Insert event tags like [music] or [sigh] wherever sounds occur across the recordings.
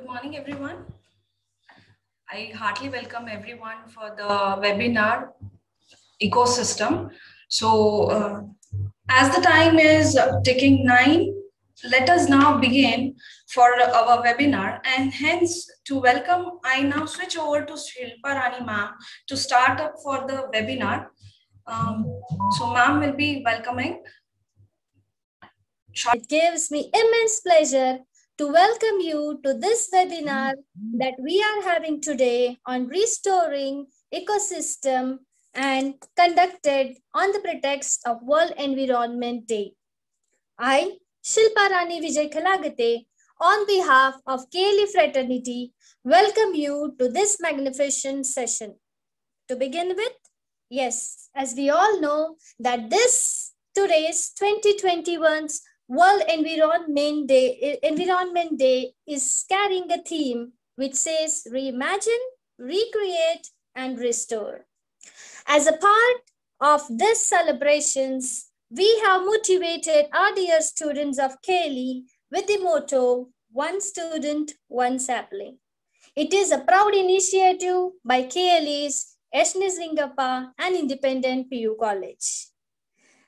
Good morning, everyone. I heartily welcome everyone for the webinar ecosystem. So, uh, as the time is ticking nine, let us now begin for our webinar. And hence, to welcome, I now switch over to Shilpa Rani ma'am to start up for the webinar. Um, so, ma'am will be welcoming. It gives me immense pleasure to welcome you to this webinar that we are having today on restoring ecosystem and conducted on the pretext of World Environment Day. I, Shilpa Rani Vijay Khalagate, on behalf of KLE Fraternity, welcome you to this magnificent session. To begin with, yes, as we all know that this today's 2021's World Environment Day, Environment Day is carrying a theme which says reimagine, recreate, and restore. As a part of this celebrations, we have motivated our dear students of KLE with the motto, one student, one sapling. It is a proud initiative by KLE's S. Nijalingappa and Independent PU College.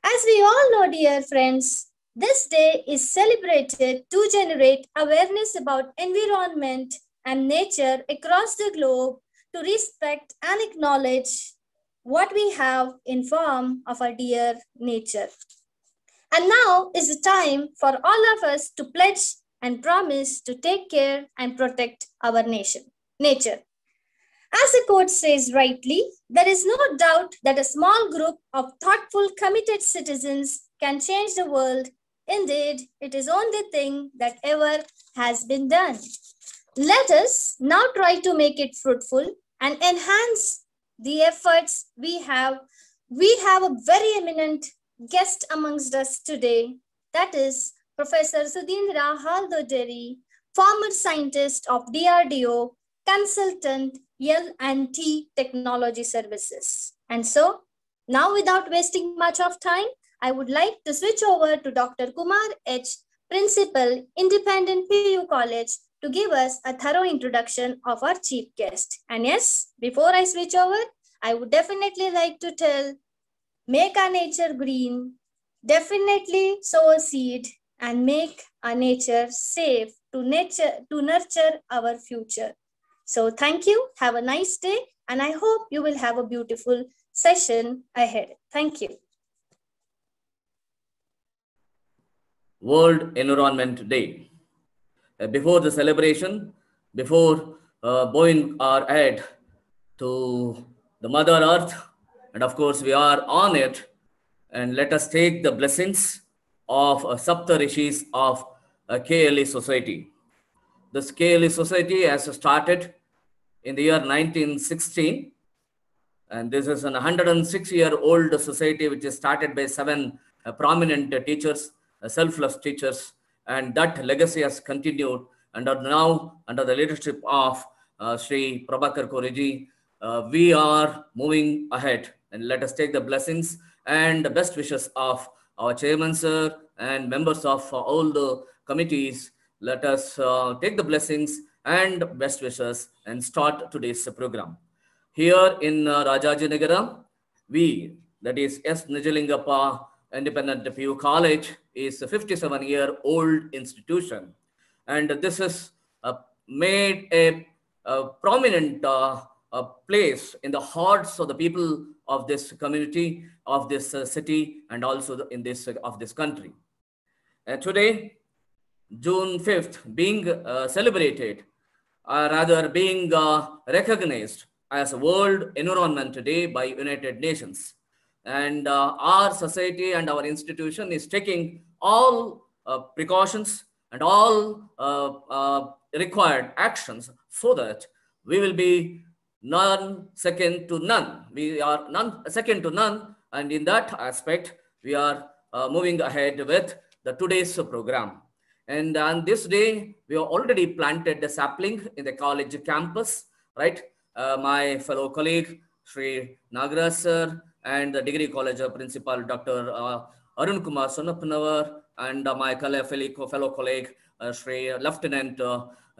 As we all know, dear friends, this day is celebrated to generate awareness about environment and nature across the globe to respect and acknowledge what we have in form of our dear nature. And now is the time for all of us to pledge and promise to take care and protect our nation, nature. As the quote says rightly, there is no doubt that a small group of thoughtful, committed citizens can change the world Indeed, it is only thing that ever has been done. Let us now try to make it fruitful and enhance the efforts we have. We have a very eminent guest amongst us today. That is Professor Sudhindra Haldodderi, former scientist of DRDO, consultant L&T Technology Services. And so, now without wasting much of time, I would like to switch over to Dr. Kumar H., Principal, Independent PU College, to give us a thorough introduction of our chief guest. And yes, before I switch over, I would definitely like to tell, make our nature green, definitely sow a seed and make our nature safe to nature to nurture our future. So thank you, have a nice day, and I hope you will have a beautiful session ahead. Thank you. World Environment Day. Uh, before the celebration, before uh, bowing our head to the Mother Earth, and of course we are on it, and let us take the blessings of uh, Sapta Rishis of uh, KLE Society. This KLE Society has started in the year 1916, and this is an 106 year old society which is started by seven uh, prominent teachers selfless teachers. And that legacy has continued and are now under the leadership of uh, Sri Prabhakar Koriji. Uh, we are moving ahead and let us take the blessings and the best wishes of our chairman, sir, and members of uh, all the committees. Let us uh, take the blessings and best wishes and start today's program. Here in uh, Rajajinagara, we, that is S. Nijalingappa Independent PU College is a 57 year old institution. And this has uh, made a, a prominent uh, a place in the hearts of the people of this community, of this uh, city, and also in this of this country. today, June 5th, being uh, celebrated, uh, rather being uh, recognized as World Environment Day by United Nations and uh, our society and our institution is taking all uh, precautions and all uh, uh, required actions so that we will be none second to none. We are none second to none, and in that aspect, we are uh, moving ahead with the today's program. And on this day, we have already planted the sapling in the college campus, right? Uh, my fellow colleague, Sri Nagaraj sir, and the degree college principal, Dr. Uh, Arun Kumar Sonapnavar, and uh, my fellow, colleague, uh, Sri Lieutenant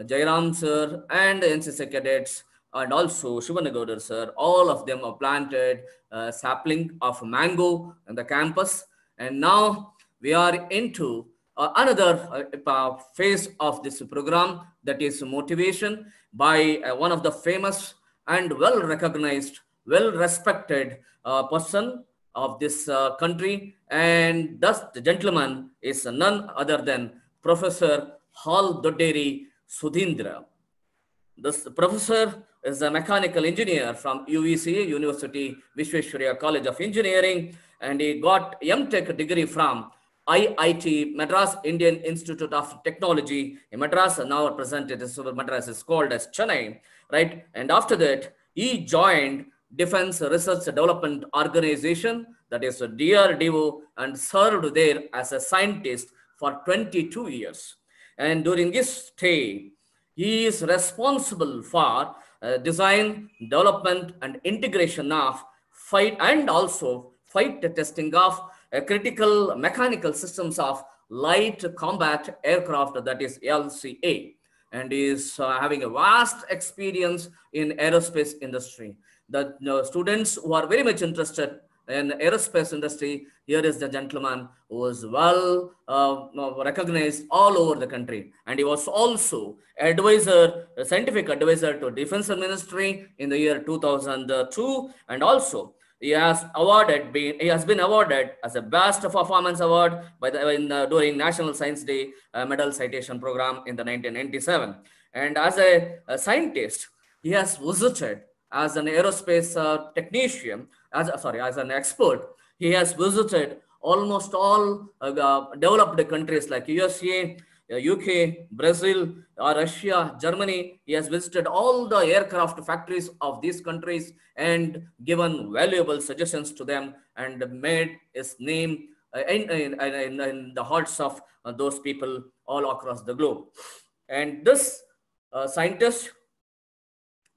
Jairam sir and NCC cadets and also Shivanagodar sir, all of them have planted a sapling of mango in the campus. And now we are into uh, another uh, phase of this program that is motivation by uh, one of the famous and well recognized, well respected uh, person of this uh, country. And thus the gentleman is none other than Professor Haldodderi Sudhindra. This professor is a mechanical engineer from UVC, University Visvesvaraya College of Engineering, and he got MTech degree from IIT Madras Indian Institute of Technology in Madras. Now presented as Madras is called as Chennai, right? And after that, he joined Defense Research Development Organization, that is DRDO, and served there as a scientist for 22 years. And during this stay, he is responsible for uh, design, development, and integration of fight and also fight testing of uh, critical mechanical systems of light combat aircraft, that is LCA, and is uh, having a vast experience in aerospace industry. The uh, students who are very much interested in aerospace industry, here is the gentleman who was well uh, recognized all over the country. And he was also advisor, scientific advisor to defense ministry in the year 2002. And also he has awarded, been, he has been awarded as a best performance award by the, in during National Science Day uh, Medal Citation Program in the 1997. And as a, a scientist, he has visited as an aerospace uh, technician, as sorry, as an expert, he has visited almost all uh, developed countries like USA, UK, uh, Brazil, uh, Russia, Germany. He has visited all the aircraft factories of these countries and given valuable suggestions to them and made his name uh, in, in, in, in the hearts of those people all across the globe. And this uh, scientist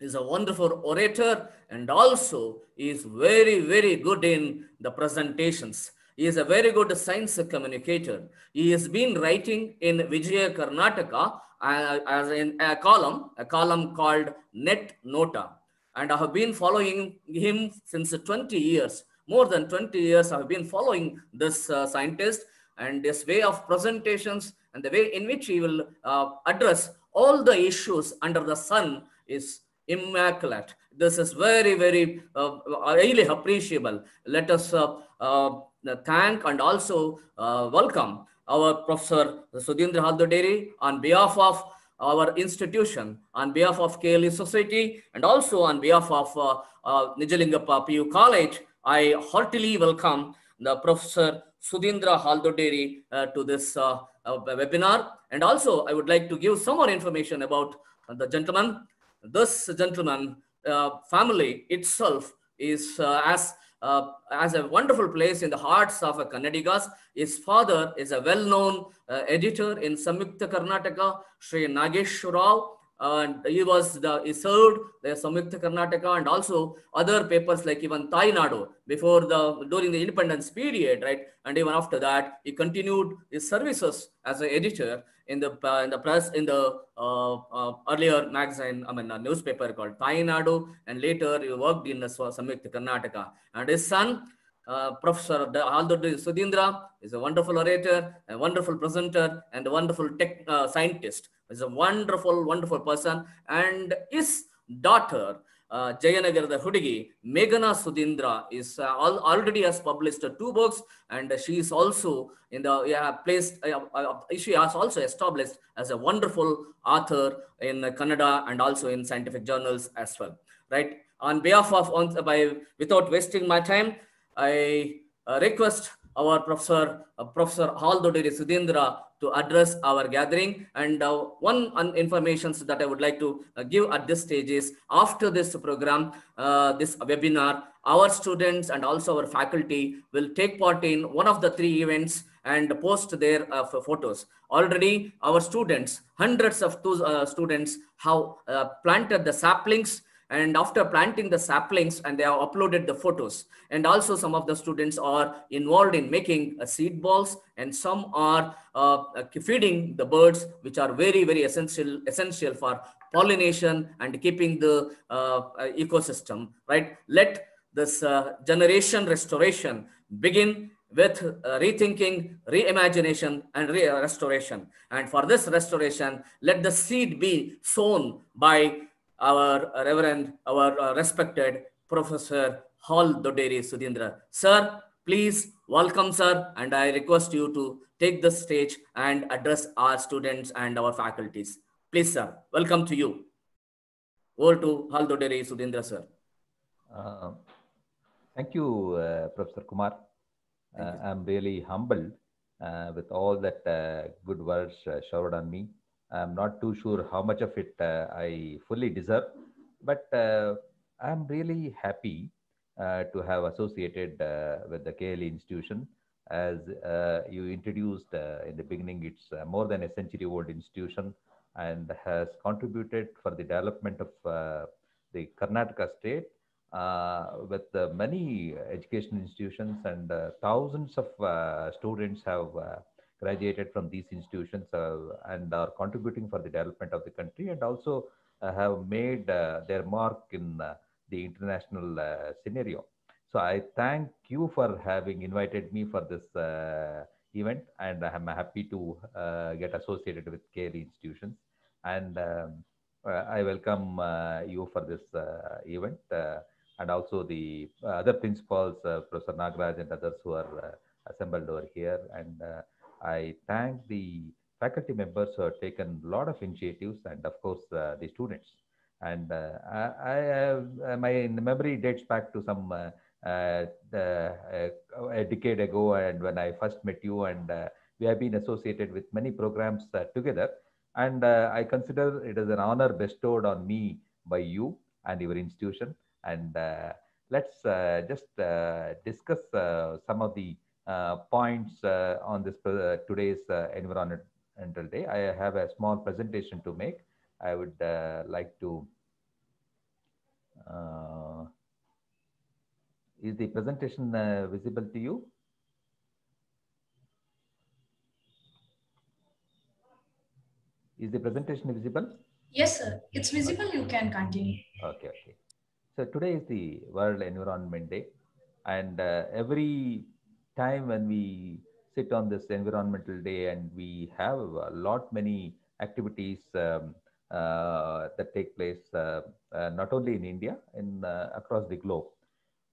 is a wonderful orator and also is very, very good in the presentations. He is a very good science communicator. He has been writing in Vijaya Karnataka uh, as in a column, a column called Net Nota. And I have been following him since 20 years. More than 20 years, I have been following this uh, scientist and this way of presentations and the way in which he will uh, address all the issues under the sun is immaculate. This is very, very uh, highly appreciable. Let us uh, uh, thank and also uh, welcome our Professor Sudhindra Haldodderi on behalf of our institution, on behalf of KLE Society, and also on behalf of uh, uh, Nijalingappa PU College. I heartily welcome the Professor Sudhindra Haldodderi uh, to this uh, webinar. And also, I would like to give some more information about the gentleman this gentleman uh, family itself is uh, as uh, as a wonderful place in the hearts of a Kannadigas. His father is a well-known uh, editor in Samyukta Karnataka, Sri Nagesh Rao, and he was the he served the Samyukta Karnataka and also other papers like even Tainadu before the during the independence period, right? And even after that, he continued his services as an editor in the uh, in the press in the uh, uh, earlier magazine, I mean a newspaper called Tainadu, and later he worked in the Samyukta Karnataka. And his son, uh, Professor Sudhindra, is a wonderful orator, a wonderful presenter, and a wonderful tech uh, scientist. He's a wonderful, wonderful person, and his daughter uh, Jayanagarada Hudugi, Meghana Sudhindra is uh, al already has published uh, two books and she is also in the yeah, placed, uh, uh, she has also established as a wonderful author in Kannada and also in scientific journals as well, right? On behalf of, on, by, without wasting my time, I uh, request our Professor, Professor Haldodderi Sudhindra to address our gathering. And uh, one information that I would like to uh, give at this stage is after this program, uh, this webinar, our students and also our faculty will take part in one of the three events and post their uh, photos. Already our students, hundreds of uh, students have uh, planted the saplings and after planting the saplings and they have uploaded the photos and also some of the students are involved in making uh, seed balls and some are uh, feeding the birds which are very very essential essential for pollination and keeping the uh, ecosystem right let this uh, generation restoration begin with uh, rethinking, reimagination, and re restoration. And for this restoration, let the seed be sown by our Reverend, our uh, respected Professor Haldodderi Sudhindra. Sir, please welcome, sir, and I request you to take the stage and address our students and our faculties. Please, sir, welcome to you. Over to Haldodderi Sudhindra, sir. Uh, thank you, uh, Professor Kumar. Uh, I'm really humbled uh, with all that uh, good words showered on me. I'm not too sure how much of it uh, I fully deserve, but uh, I'm really happy uh, to have associated with the KLE institution. As you introduced in the beginning, it's more than a century old institution and has contributed for the development of the Karnataka state uh, with uh, many education institutions and uh, thousands of students have graduated from these institutions and are contributing for the development of the country and also have made their mark in the international scenario. So I thank you for having invited me for this event and I'm happy to uh, get associated with KLE institutions and um, I welcome uh, you for this uh, event and also the uh, other principals, uh, Professor Nagaraj and others who are uh, assembled over here. And I thank the faculty members who have taken a lot of initiatives and of course the students. And I, I have, my memory dates back to some uh, uh, a decade ago and when I first met you and uh, we have been associated with many programs together and I consider it as an honor bestowed on me by you and your institution and uh, let's uh, just uh, discuss some of the Uh, points uh, on this uh, today's environmental day. I have a small presentation to make. I would like to is the presentation uh, visible to you? Is the presentation visible? Yes, sir. It's visible. You can continue. Okay, okay. So today is the World Environment Day, and uh, every time when we sit on this environmental day and we have a lot many activities um, uh, that take place uh, uh not only in India in uh, across the globe,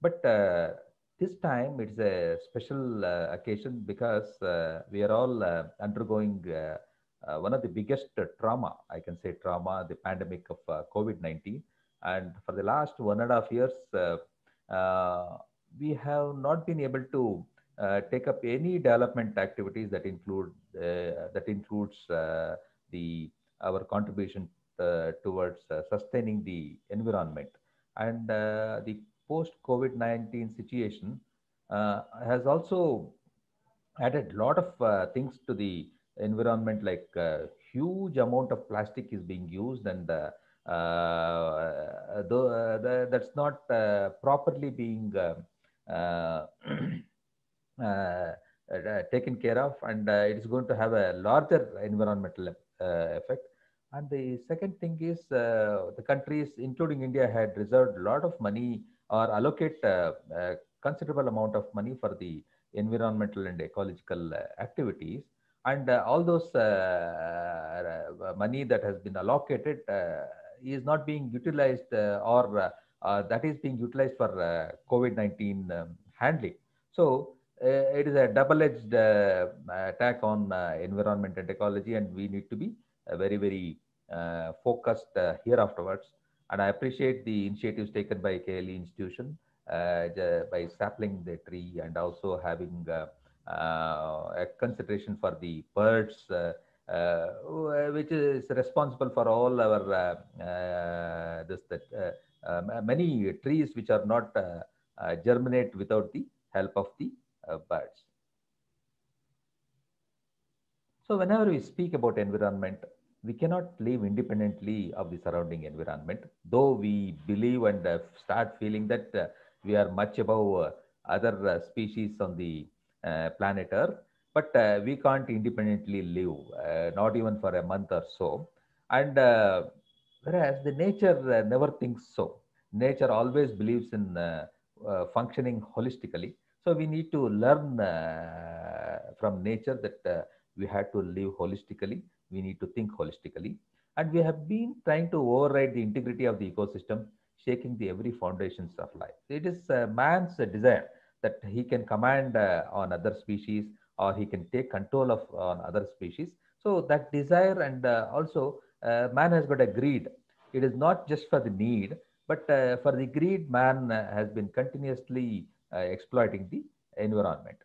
but uh, this time it's a special occasion because we are all undergoing one of the biggest trauma, I can say trauma, the pandemic of COVID-19 and for the last one and a half years, uh, uh, we have not been able to uh, take up any development activities that include that includes the our contribution towards sustaining the environment. And the post COVID-19 situation uh, has also added a lot of uh, things to the environment like uh, huge amount of plastic is being used and uh, though uh, that's not uh, properly being [clears throat] taken care of and it is going to have a larger environmental effect and the second thing is uh, the countries, including India, had reserved a lot of money or allocate uh, a considerable amount of money for the environmental and ecological uh, activities. And all those money that has been allocated is not being utilized uh, or uh, uh, that is being utilized for COVID-19 um, handling. So it is a double-edged attack on environment and ecology, and we need to be very, very focused here afterwards. And I appreciate the initiatives taken by KLE institution uh, by sapling the tree and also having uh, uh, a consideration for the birds uh, which is responsible for all our uh, uh, this that many trees which are not germinate without the help of the birds. So whenever we speak about environment, we cannot live independently of the surrounding environment, though we believe and uh, start feeling that uh, we are much above uh, other uh, species on the uh, planet Earth, but uh, we can't independently live, uh, not even for a month or so. And uh, whereas the nature uh, never thinks so. Nature always believes in uh, uh, functioning holistically. So we need to learn uh, from nature that uh, we have to live holistically. We need to think holistically. And we have been trying to override the integrity of the ecosystem, shaking the every foundations of life. It is uh, man's desire that he can command uh, on other species or he can take control of on other species. So that desire and uh, also uh, man has got a greed. It is not just for the need, but for the greed, man has been continuously exploiting the environment.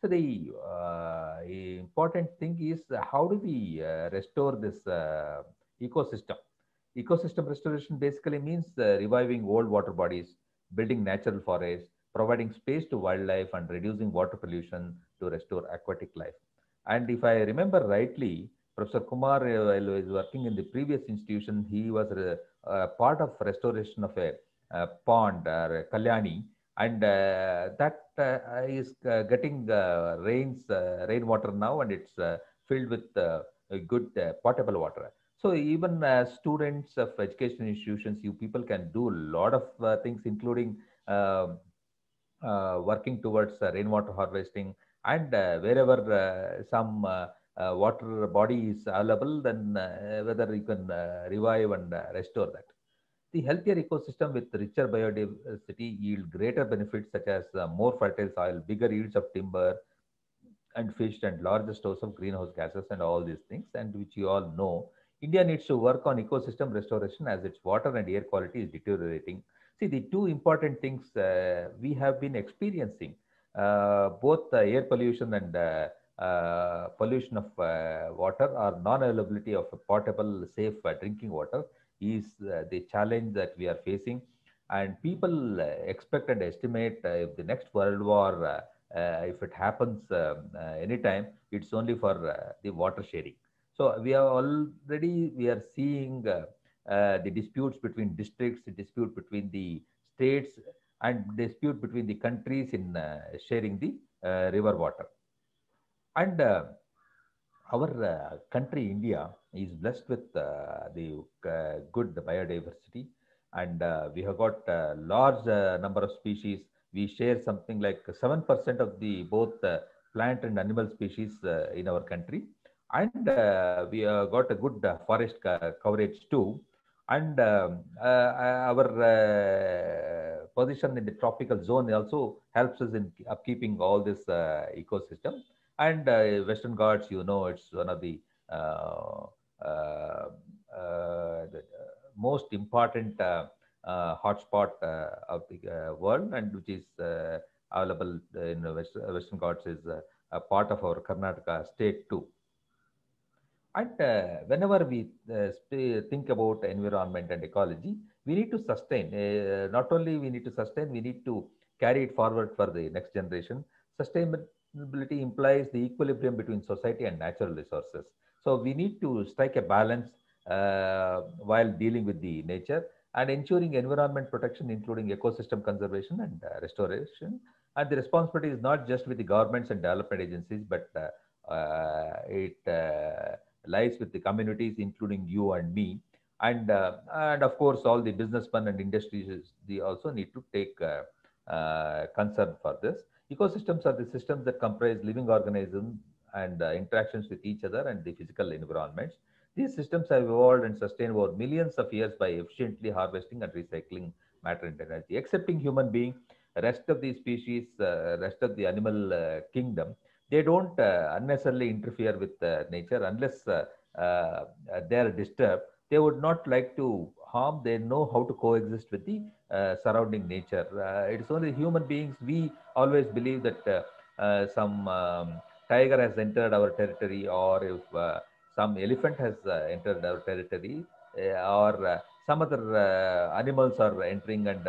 So the uh, important thing is uh, how do we uh, restore this uh, ecosystem? Ecosystem restoration basically means uh, reviving old water bodies, building natural forests, providing space to wildlife, and reducing water pollution to restore aquatic life. And if I remember rightly, Professor Kumar, uh, was working in the previous institution, he was a, a part of restoration of a, a pond or a Kalyani, and uh, that uh, is uh, getting uh, rains, uh, rainwater now, and it's uh, filled with good potable water. So even students of education institutions, you people can do a lot of things, including um working towards rainwater harvesting, and wherever some water body is available, then whether you can revive and restore that. The healthier ecosystem with richer biodiversity yield greater benefits such as uh, more fertile soil, bigger yields of timber and fish, and larger stores of greenhouse gases, and all these things, and which you all know. India needs to work on ecosystem restoration as its water and air quality is deteriorating. See, the two important things uh, we have been experiencing, uh, both air pollution and uh, uh, pollution of water or non-availability of potable, safe drinking water is uh, the challenge that we are facing. And people uh, expect and estimate uh, if the next world war, uh, uh, if it happens um, uh, anytime, it's only for the water sharing. So we are already we are seeing the disputes between districts, the dispute between the states, and dispute between the countries in sharing the river water. And our uh, country, India, is blessed with uh, the uh, good biodiversity, and we have got a large number of species. We share something like seven percent of the both plant and animal species in our country, and uh, we have got a good uh, forest co- coverage too. And um, our position in the tropical zone also helps us in upkeeping all this ecosystem and uh, Western Ghats, you know, it's one of the, uh, uh, most important hotspot of the world, and which is available in West, Western Ghats is a part of our Karnataka state too. And uh, whenever we uh, think about environment and ecology, we need to sustain. Uh, not only we need to sustain, we need to carry it forward for the next generation. Sustainability implies the equilibrium between society and natural resources. So we need to strike a balance uh, while dealing with the nature and ensuring environment protection, including ecosystem conservation and uh, restoration. And the responsibility is not just with the governments and development agencies, but uh, uh, it uh, lies with the communities, including you and me. And, uh, and of course, all the businessmen and industries, they also need to take concern for this. Ecosystems are the systems that comprise living organisms and uh, interactions with each other and the physical environments. These systems have evolved and sustained over millions of years by efficiently harvesting and recycling matter and energy. Excepting human being, rest of the species, uh, rest of the animal uh, kingdom, they don't uh, unnecessarily interfere with uh, nature unless uh, they are disturbed. They would not like to harm. They know how to coexist with the uh, surrounding nature. Uh, it's only human beings. We always believe that uh, uh, some um, tiger has entered our territory, or if uh, some elephant has uh, entered our territory, or some other animals are entering and.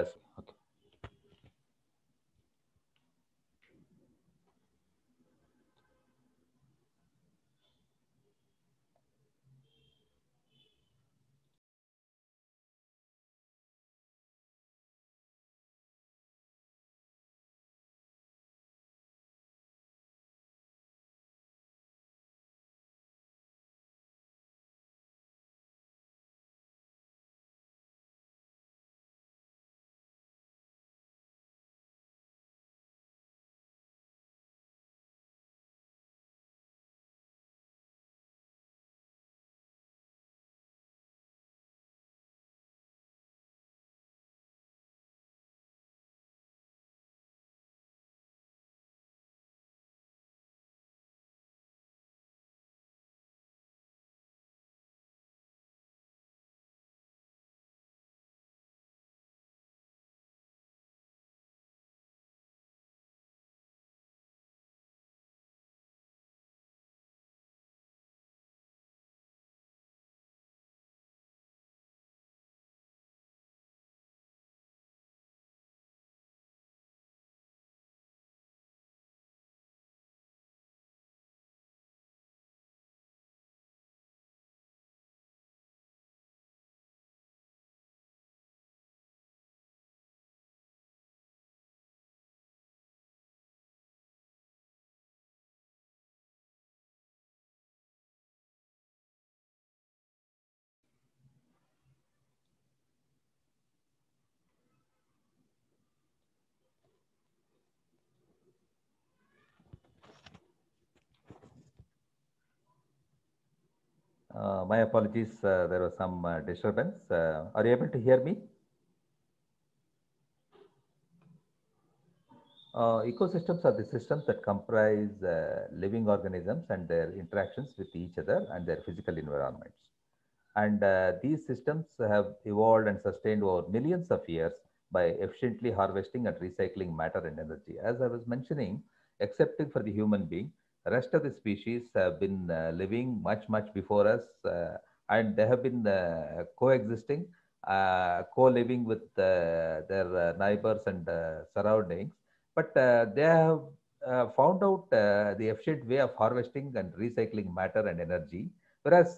My apologies. Uh, there was some uh, disturbance. Uh, are you able to hear me? Uh, ecosystems are the systems that comprise uh, living organisms and their interactions with each other and their physical environments. And uh, these systems have evolved and sustained over millions of years by efficiently harvesting and recycling matter and energy. As I was mentioning, excepting for the human being, rest of the species have been uh, living much, much before us, uh, and they have been uh, coexisting, co-living with their neighbors and surroundings but uh, they have uh, found out uh, the efficient way of harvesting and recycling matter and energy. Whereas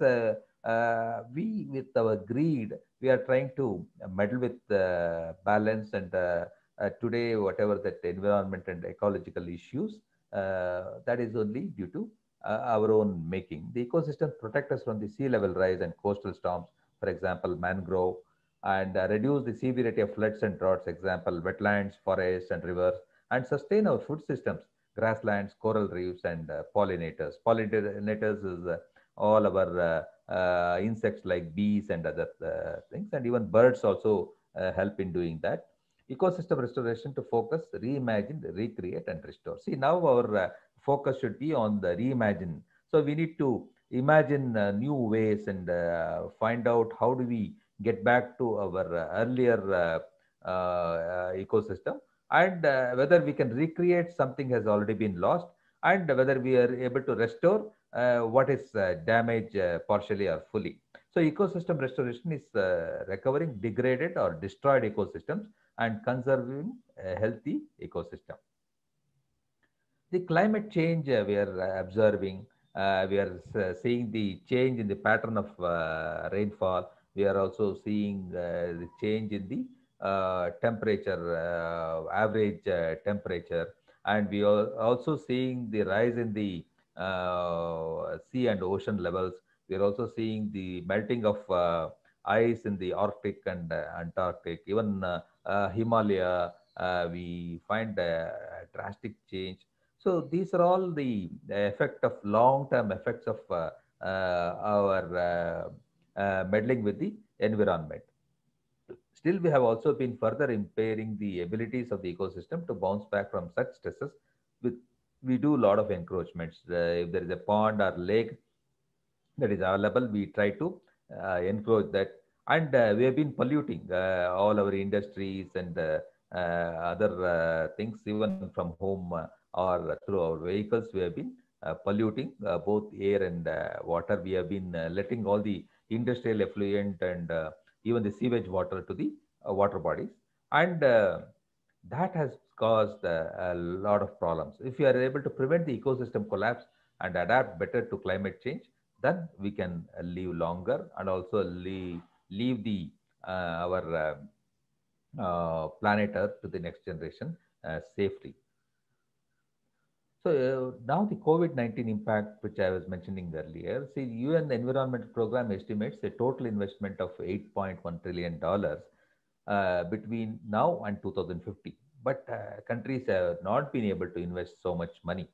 we, with our greed, we are trying to meddle with the balance and today, whatever that environment and ecological issues, that is only due to our own making. The ecosystem protect us from the sea level rise and coastal storms, for example, mangrove, and uh, reduce the severity of floods and droughts, example, wetlands, forests, and rivers, and sustain our food systems, grasslands, coral reefs, and uh, pollinators. Pollinators is uh, all our uh, uh, insects like bees and other uh, things, and even birds also help in doing that. Ecosystem restoration to focus, reimagine, recreate, and restore. See, now our focus should be on the reimagine. So we need to imagine new ways and find out how do we get back to our earlier ecosystem and uh, whether we can recreate something has already been lost and whether we are able to restore uh, what is uh, damaged uh, partially or fully. So ecosystem restoration is uh, recovering degraded or destroyed ecosystems and conserving a healthy ecosystem. The climate change uh, we are uh, observing, uh, we are uh, seeing the change in the pattern of rainfall. We are also seeing the change in the uh, temperature, uh, average uh, temperature. And we are also seeing the rise in the sea and ocean levels. We are also seeing the melting of ice in the Arctic and Antarctic, even Himalaya, we find a drastic change. So these are all the, effect of long-term effects of uh, uh, our uh, meddling with the environment. Still, we have also been further impairing the abilities of the ecosystem to bounce back from such stresses. With we do a lot of encroachments. Uh, if there is a pond or lake that is available, we try to uh, encroach that. And uh, we have been polluting uh, all our industries and uh, uh other uh, things, even from home uh, or through our vehicles. We have been polluting both air and water. We have been letting all the industrial effluent and even the sewage water to the water bodies. And that has caused a lot of problems. If we are able to prevent the ecosystem collapse and adapt better to climate change, then we can live longer and also leave, leave the our uh, planet Earth to the next generation uh, safely. So uh, now the COVID-19 impact, which I was mentioning earlier, see UN Environment Program estimates a total investment of 8.1 trillion dollars uh, between now and 2050. But uh, countries have not been able to invest so much money.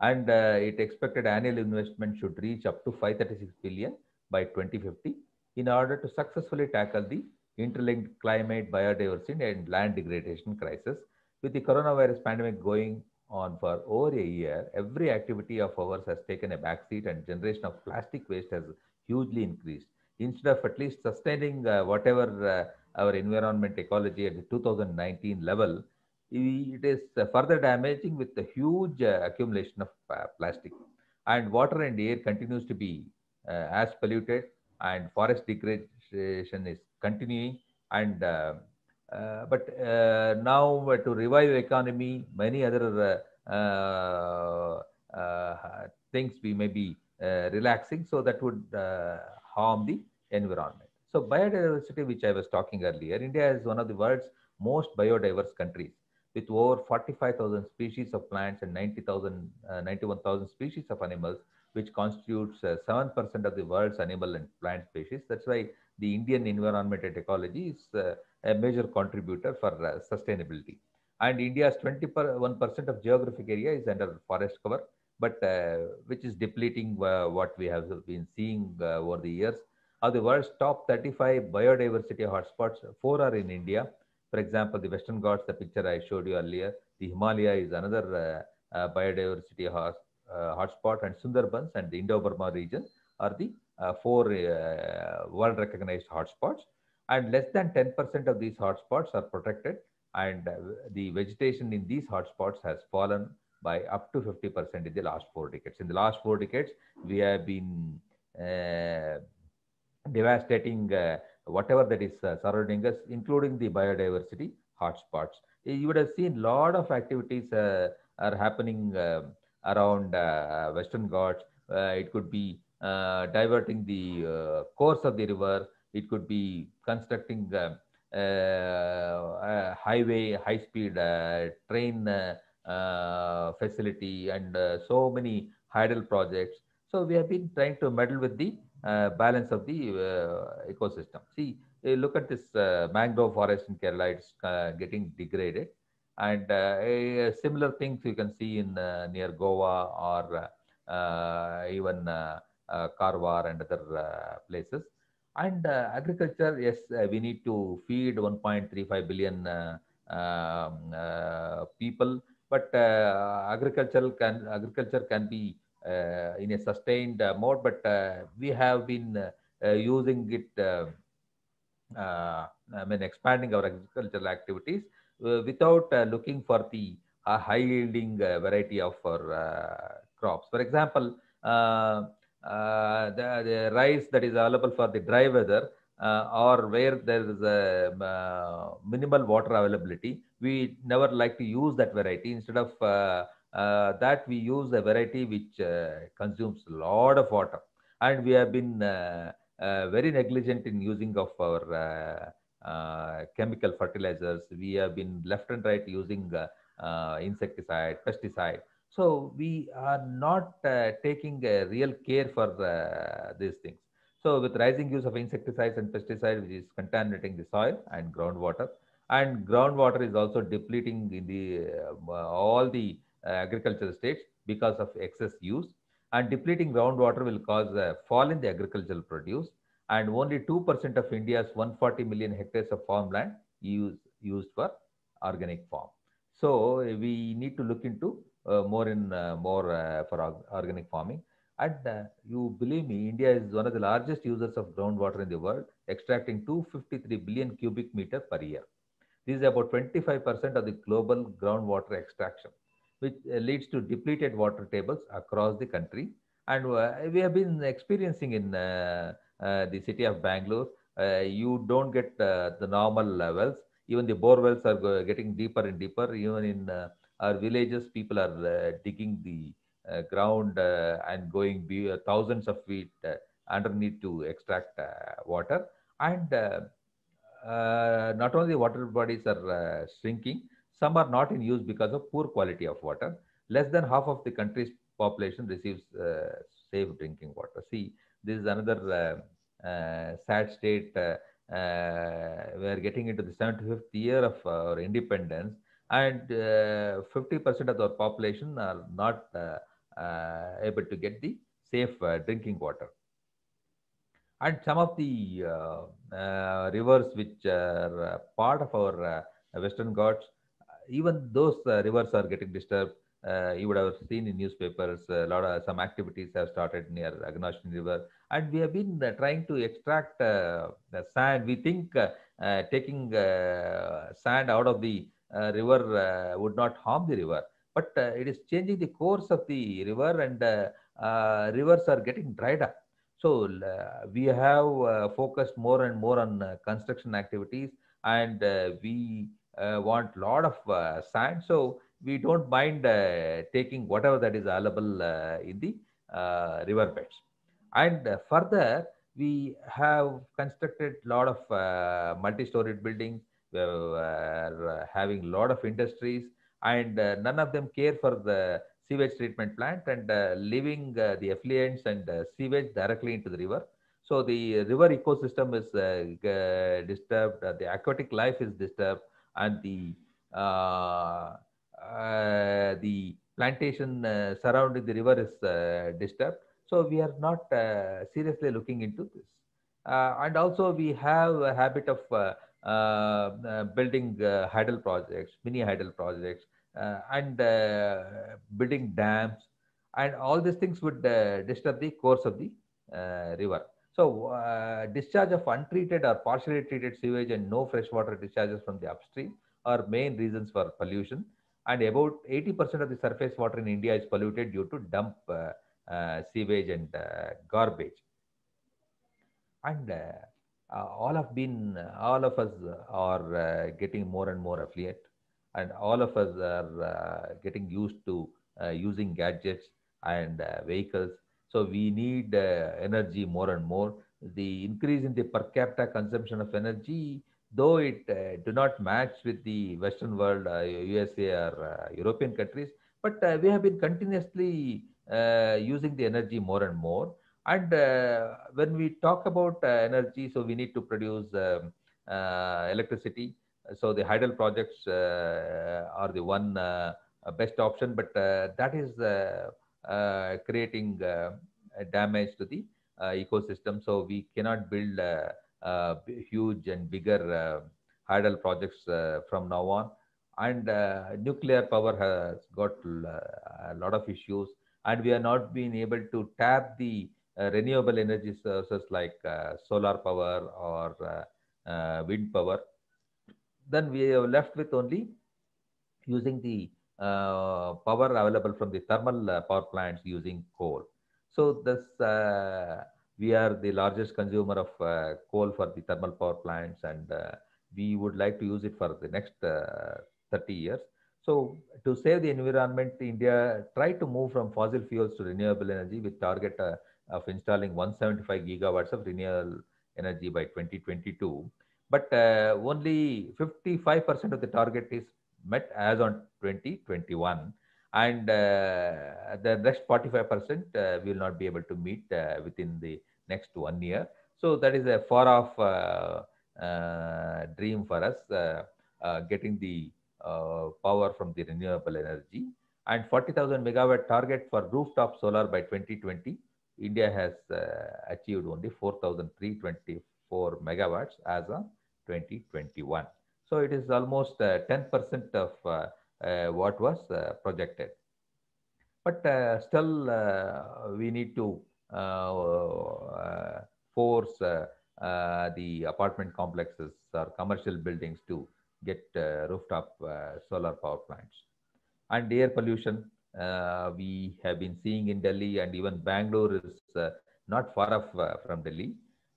And uh, it expected annual investment should reach up to 536 billion by 2050 in order to successfully tackle the interlinked climate, biodiversity, and land degradation crisis. With the coronavirus pandemic going on for over a year, every activity of ours has taken a backseat and generation of plastic waste has hugely increased. Instead of at least sustaining uh, whatever uh, our environment ecology at the 2019 level, it is further damaging with the huge uh, accumulation of uh, plastic. And water and air continues to be uh, as polluted and forest degradation is continuing. And uh, but uh, now uh, to revive economy, many other things we may be relaxing, so that would harm the environment. So biodiversity, which I was talking earlier, India is one of the world's most biodiverse countries with over 45,000 species of plants and 90,000, uh, 91,000 species of animals, which constitutes 7% uh, of the world's animal and plant species. That's why the Indian environment and ecology is uh, a major contributor for uh, sustainability. And India's 21% of geographic area is under forest cover. but which is depleting what we have been seeing over the years. Of the world's top 35 biodiversity hotspots, four are in India. For example, the Western Ghats, the picture I showed you earlier, the Himalaya is another biodiversity hot, hotspot, and Sundarbans and the Indo-Burma region are the four world recognized hotspots and less than 10% of these hotspots are protected and the vegetation in these hotspots has fallen by up to 50% in the last four decades. In the last four decades, we have been uh, devastating uh, whatever that is uh, surrounding us, including the biodiversity hotspots. You would have seen a lot of activities uh, are happening uh, around Western Ghats. Uh, it could be uh, diverting the uh, course of the river. It could be constructing uh, highway, high-speed uh, train uh, facility, and so many hydel projects. So we have been trying to meddle with the balance of the ecosystem. See, eh, look at this mangrove forest in Kerala; it's getting degraded, and similar things you can see in near Goa or even Karwar and other places. And uh, agriculture, yes, uh, we need to feed 1.35 billion uh, um, uh, people, but uh, agriculture can agriculture can be uh, in a sustained mode. But we have been using it. I mean, expanding our agricultural activities Uh, without uh, looking for the uh, high yielding variety of our crops. For example, uh, the, the, rice that is available for the dry weather uh, or where there is a uh, minimal water availability, we never like to use that variety. Instead of that, we use a variety which consumes a lot of water. And we have been very negligent in using of our uh, chemical fertilizers. We have been left and right using uh, insecticide, pesticide. So we are not uh, taking a real care for uh, these things. So with rising use of insecticides and pesticides, which is contaminating the soil and groundwater, and groundwater is also depleting in the uh, all the uh, agricultural states because of excess use. And depleting groundwater will cause a fall in the agricultural produce. And only 2% of India's 140 million hectares of farmland use, used for organic farm. So we need to look into uh, more in uh, more uh, for organic farming. And you believe me, India is one of the largest users of groundwater in the world, extracting 253 billion cubic meter per year. This is about 25% of the global groundwater extraction, which leads to depleted water tables across the country. And we have been experiencing in Uh, the city of Bangalore, uh, you don't get uh, the normal levels. Even the bore wells are getting deeper and deeper. Even in our villages, people are uh, digging the uh, ground uh, and going thousands of feet underneath to extract water. And not only water bodies are shrinking, some are not in use because of poor quality of water. Less than half of the country's population receives safe drinking water. See, this is another uh, sad state. Uh, uh, we are getting into the 75th year of our independence, and 50% uh, of our population are not uh, uh, able to get the safe drinking water. And some of the rivers which are part of our Western Ghats, even those rivers are getting disturbed. Uh, you would have seen in newspapers a lot of some activities have started near Aghanashini River, and we have been uh, trying to extract uh, the sand. We think taking sand out of the uh, river uh, would not harm the river, but uh, it is changing the course of the river and rivers are getting dried up. So we have focused more and more on construction activities and we want a lot of sand. So we don't mind uh, taking whatever that is available uh, in the uh, river beds. And further, we have constructed a lot of multi-storied buildings were having a lot of industries and uh, none of them care for the sewage treatment plant and uh, leaving uh, the effluents and sewage directly into the river. So the river ecosystem is disturbed, the aquatic life is disturbed, and the the plantation uh, surrounding the river is uh, disturbed. So we are not uh, seriously looking into this. Uh, and also we have a habit of uh, uh, building hydel projects, mini hydel projects, and building dams, and all these things would disturb the course of the river. So uh, discharge of untreated or partially treated sewage and no freshwater discharges from the upstream are main reasons for pollution. And about 80% of the surface water in India is polluted due to dump uh, uh, sewage and uh, garbage. And uh, uh, all have been, all of us are getting more and more affluent and all of us are getting used to using gadgets and vehicles so we need uh, energy more and more. The increase in the per capita consumption of energy, though it uh, do not match with the Western world, USA uh, or European countries, but we have been continuously using the energy more and more. And when we talk about energy, so we need to produce um, electricity. So the hydel projects are the one best option, but that is uh, creating uh, damage to the uh, ecosystem. So we cannot build Uh, huge and bigger uh, hydel projects uh, from now on. And nuclear power has got a lot of issues, and we are not being able to tap the renewable energy sources like solar power or wind power then we are left with only using the uh, power available from the thermal uh, power plants using coal. So this uh, we are the largest consumer of uh, coal for the thermal power plants and uh, we would like to use it for the next uh, 30 years. So to save the environment, India tried to move from fossil fuels to renewable energy with target of installing 175 gigawatts of renewable energy by 2022. But only 55% of the target is met as on 2021 and uh, the rest 45% uh, will not be able to meet uh, within the next one year. So that is a far off uh, uh, dream for us uh, getting the power from the renewable energy. And 40000 megawatt target for rooftop solar by 2020 india has achieved only 4324 megawatts as of 2021 so it is almost 10% uh, of uh, uh, Uh, what was uh, projected. But uh, still, we need to force the apartment complexes or commercial buildings to get rooftop solar power plants. And air pollution, uh, we have been seeing in Delhi and even Bangalore is uh, not far off uh, from Delhi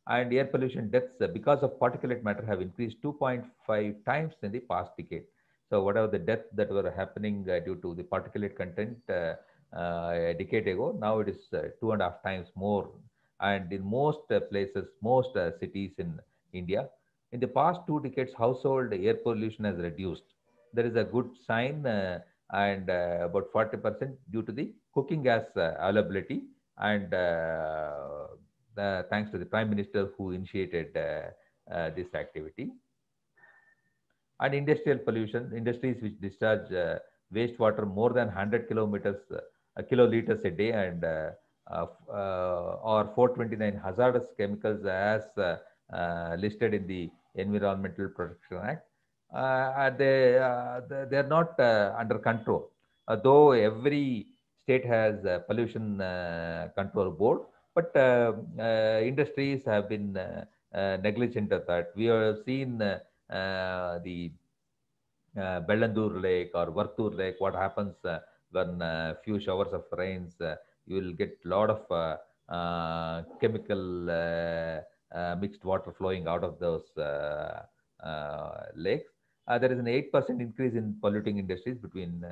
and air pollution deaths uh, because of particulate matter have increased 2.5 times in the past decade. So whatever the deaths that were happening uh, due to the particulate content uh, uh a decade ago, now it is uh, two and a half times more. And in most uh, places, most cities in India, in the past two decades, household air pollution has reduced. There is a good sign and about 40% due to the cooking gas availability and uh, thanks to the Prime Minister who initiated uh, uh, this activity. And industrial pollution, industries which discharge wastewater more than 100 kilometers, kiloliters a day and or 429 hazardous chemicals as listed in the Environmental Protection Act. Uh, they, uh, they are not uh, under control. though every state has a pollution control board, but uh, uh, industries have been uh, negligent of that. We have seen the uh, Bellandur Lake or Vartur Lake, what happens uh, when a few showers of rains, uh, you will get a lot of chemical mixed water flowing out of those lakes. there is an 8% increase in polluting industries between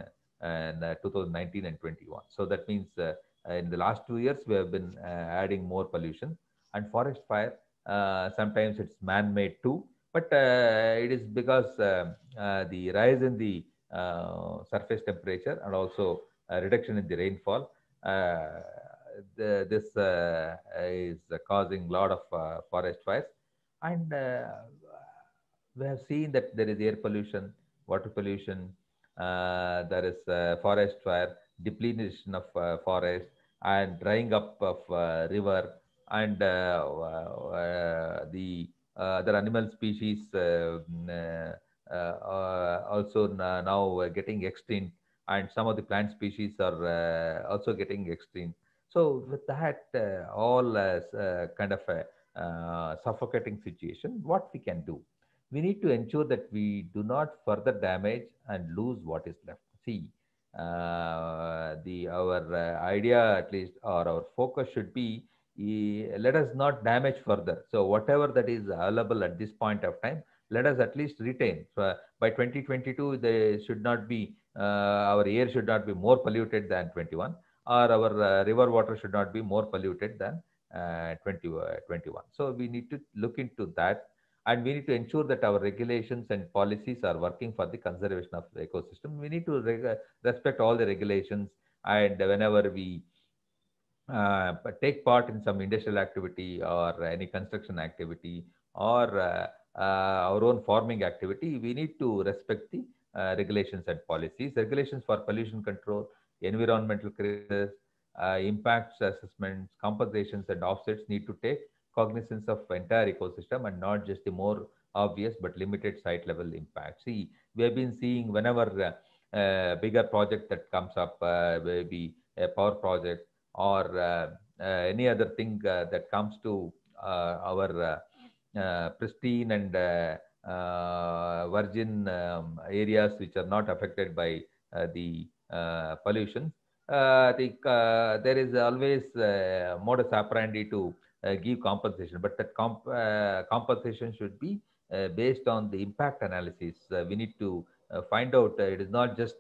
2019 and 21. So that means uh, in the last two years, we have been uh, adding more pollution and forest fire. Uh, sometimes it's man-made too, but it is because the rise in the surface temperature and also reduction in the rainfall the, this uh, is causing a lot of uh, forest fires. And uh, we have seen that there is air pollution water pollution there is forest fire depletion of uh, forest and drying up of uh, river and uh, uh, the Uh, other animal species uh, mm, uh, also now getting extinct and some of the plant species are also getting extinct. So with that, all as kind of a suffocating situation, what we can do? we need to ensure that we do not further damage and lose what is left. See, uh, the our uh, idea at least or our focus should be uh, let us not damage further. So whatever that is available at this point of time, let us at least retain. So uh, by 2022, they should not be uh, our air should not be more polluted than 21, or our uh, river water should not be more polluted than 20, 21. So we need to look into that and we need to ensure that our regulations and policies are working for the conservation of the ecosystem. We need to respect all the regulations and whenever we uh, take part in some industrial activity or any construction activity or uh, uh, our own farming activity, we need to respect the uh, regulations and policies. Regulations for pollution control, environmental crisis, uh, impacts assessments, compensations and offsets need to take cognizance of entire ecosystem and not just the more obvious but limited site level impact. See, we have been seeing whenever a bigger project that comes up, maybe a power project or uh, uh any other thing uh, that comes to uh, our pristine and virgin um, areas which are not affected by the pollution. the, there is always modus operandi to uh, give compensation, but that comp uh, compensation should be uh, based on the impact analysis. we need to find out it is not just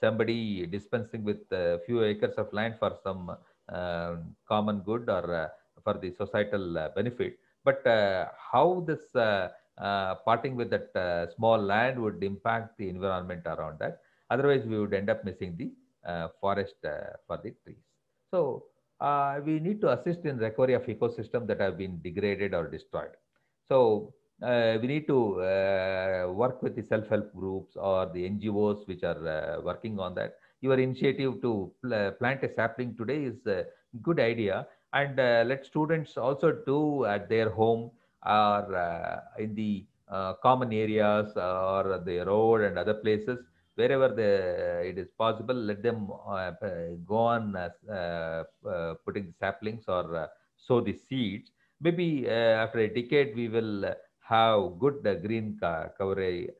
somebody dispensing with a few acres of land for some uh, common good or uh, for the societal uh, benefit, but how this parting with that small land would impact the environment around that. Otherwise, we would end up missing the uh, forest uh, for the trees. So uh, we need to assist in recovery of ecosystem that have been degraded or destroyed. So uh, we need to uh, work with the self-help groups or the NGOs which are uh, working on that. Your initiative to pl plant a sapling today is a good idea and uh, let students also do at their home or uh, in the common areas or the road and other places wherever the, it is possible, let them uh, go on uh, uh, putting the saplings or sow the seeds. Maybe after a decade, we will have good the green coverage,